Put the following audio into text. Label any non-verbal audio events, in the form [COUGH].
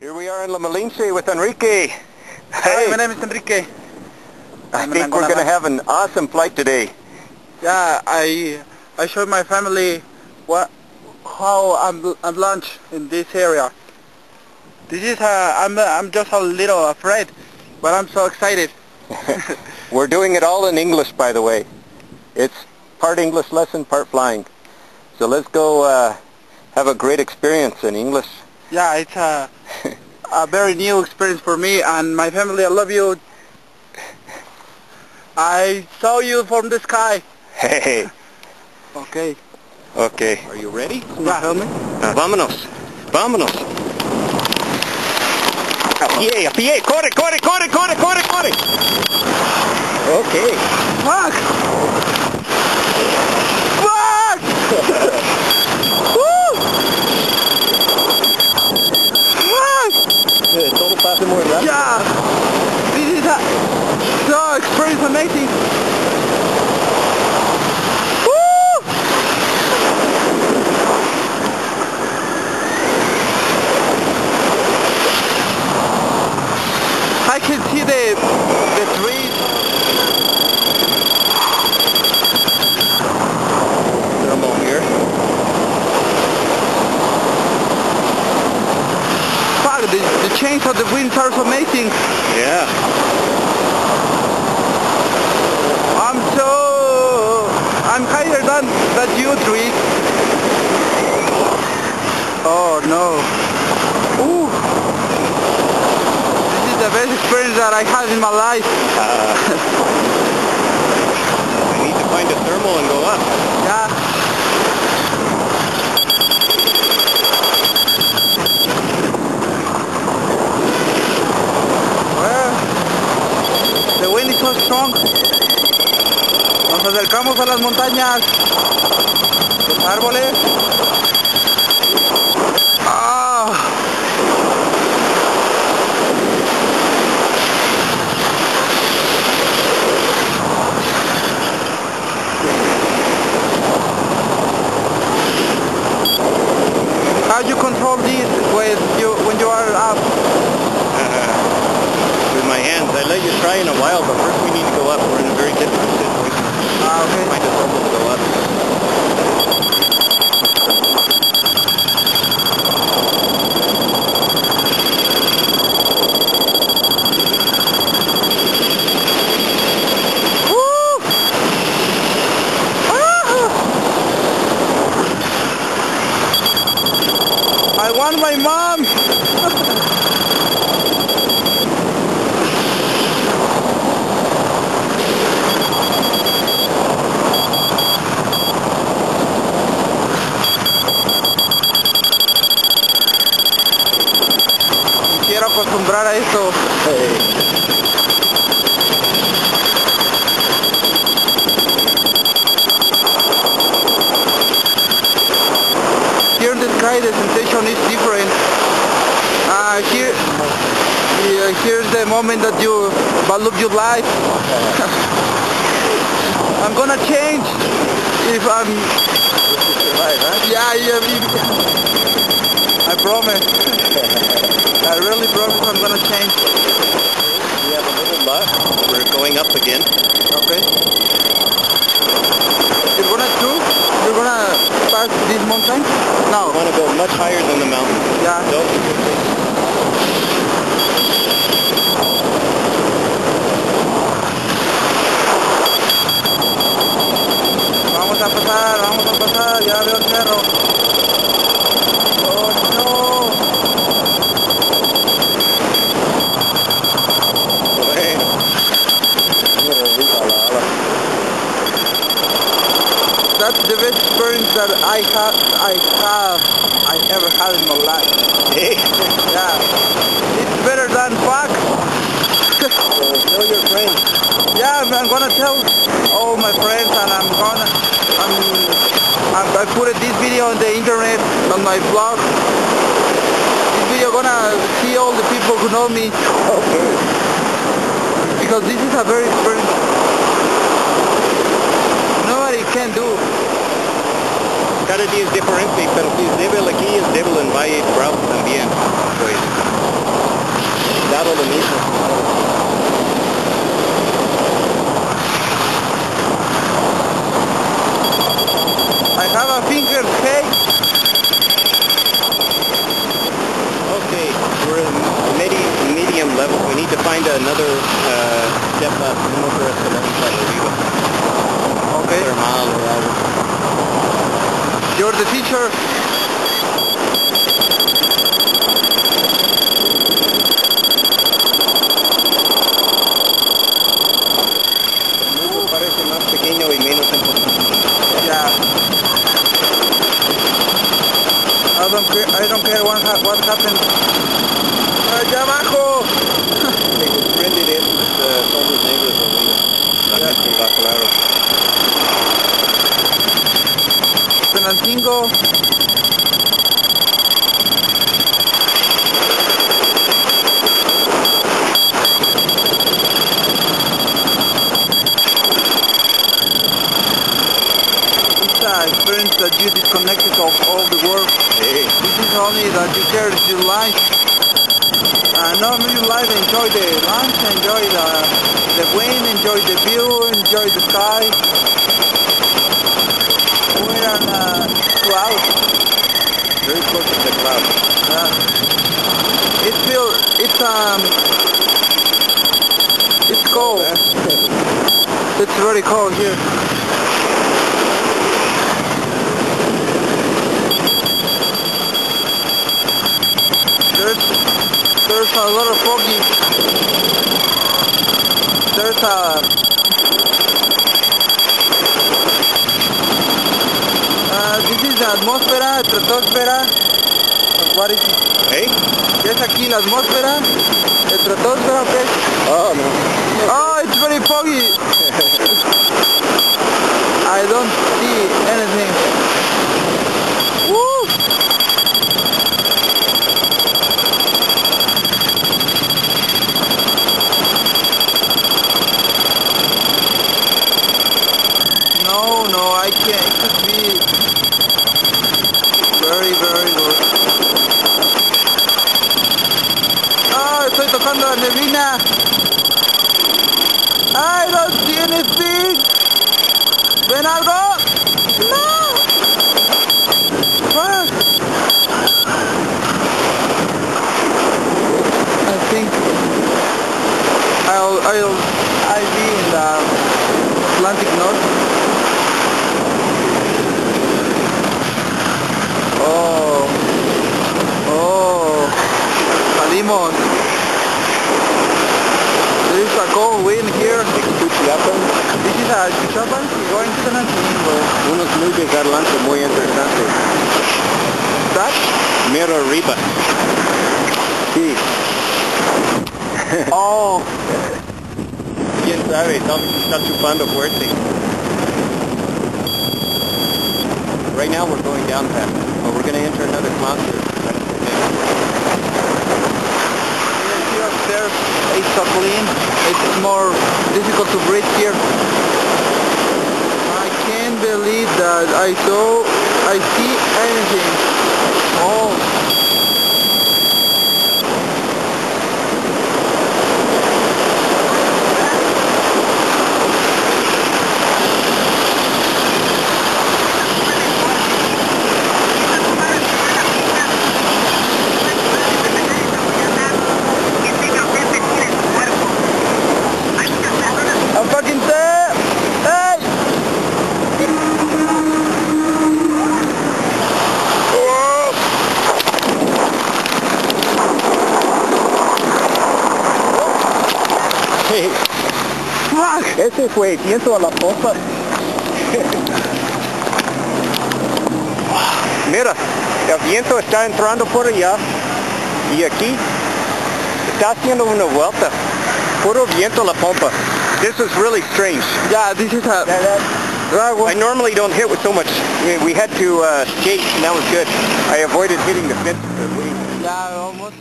Here we are in La Malinche with Enrique. Hi, my name is Enrique. I I'm think we're going to have an awesome flight today. Yeah, I I showed my family what how I'm I'm lunch in this area. This is uh, I'm I'm just a little afraid, but I'm so excited. [LAUGHS] We're doing it all in English, by the way. It's part English lesson, part flying. So let's go uh, have a great experience in English. Yeah, it's a a very new experience for me and my family. I love you. I saw you from the sky. Hey, Okay. okay. Are you ready? Yeah, help me. Ah, vámonos, vámonos. A pie, a pie, corre, corre, corre, corre, corre, corre. Okay. Fuck! Woo! Fuck! Todo pasa muy rápido. Yeah! This is a so experience amazing. Woo! I can see the the trees. Thermal here. Fuck, the, the change the are so amazing. Yeah. I'm so... I'm higher than, than you three. Oh no. Ooh. This is the best experience that I had in my life. Uh, [LAUGHS] we need to find a thermal and go up. Yeah. Well, the wind is so strong. Acercamos a las montañas. Árboles. Ah. How you control this when you when you are up? [LAUGHS] With my hands. I let you try in a while, but first we need to go up. We're in a very difficult situation. Ah, okay. Find a thermal to go up. Woo! Ah! I want my mom. Quiero acostumbrar a esto. Here in the sky the sensation is different. Uh, here, yeah, here's the moment that you value your life. I'm gonna change if I'm. Huh? Yeah, yeah. I promise. I really promise I'm gonna change. We have a little luck. We're going up again. Okay. You're gonna do? You're gonna pass this mountain? No. want to go much higher than the mountain. Yeah. Don't. Vamos a pasar, vamos a pasar, ya veo el cerro. Oh no. Bueno. Mira, arriba la ala. That's the best experience that I have, I have, I ever had in my life. Hey, [LAUGHS] Yeah. It's better than fuck. [LAUGHS] tell your friends. Yeah, I'm gonna tell all my friends and I'm gonna, I'm, I'm, I put this video on the internet, on my blog. This video gonna see all the people who know me Okay. [LAUGHS] because this is a very experience nobody can do cada día es diferente, pero si es débil aquí, es débil en Valle Bravo también. Pues, dado lo mismo. another step up north of to 11 Okay. Another mile. You're the teacher. El mundo parece más pequeño y menos importante. Yeah. I don't care. I don't care what, ha- what happened. Allá abajo. Se comprende estos uh, sombras negras arriba. La Ya. gente va claro. An experience that you disconnected of all the work. Hey. This is only that you care your life. Uh, no, no, your life, enjoy the lunch, enjoy the, the wind, enjoy the view, enjoy the sky. Cloud. Very close to the cloud. Yeah. It feel, it's, um, it's cold. [LAUGHS] It's very cold here. There's, there's a lot of foggy. There's a, atmosphere, stratosphera. What is it? Hey? ¿Qué es aquí la atmósfera? ¿Estratosfera o qué? Oh, no. Oh, it's very foggy. I don't see anything. Woo! No, no, I can't. It could be very, very good. ¡Ah! Estoy tocando la neblina. ¡Ay, no tiene fin! ¿Ven algo? ¡No! Fuck. I think I'll I'll I'll be in the Atlantic North. Oh, oh, salimos. There is a cold wind here. This is a Chuchapan going to San Antonio. unos nubes adelante muy interesantes. That? Mero arriba. Sí. [LAUGHS] Oh, Quién sabe, tal vez está chupando fuerte. Right now we're going down past, but we're going to enter another cluster. It's so clean. It's more difficult to breathe here. I can't believe that I saw, I see anything. Oh. I'm fucking there. Hey! Whoa! Hey, Fuck! ese fue viento a la pompa. Mira, el viento está entrando por allá y aquí está haciendo una vuelta. Puro viento a la pompa. This is really strange. Yeah, this is a drag I normally don't hit with so much. We- We had to uh, skate and that was good. I avoided hitting the fence. Yeah, almost.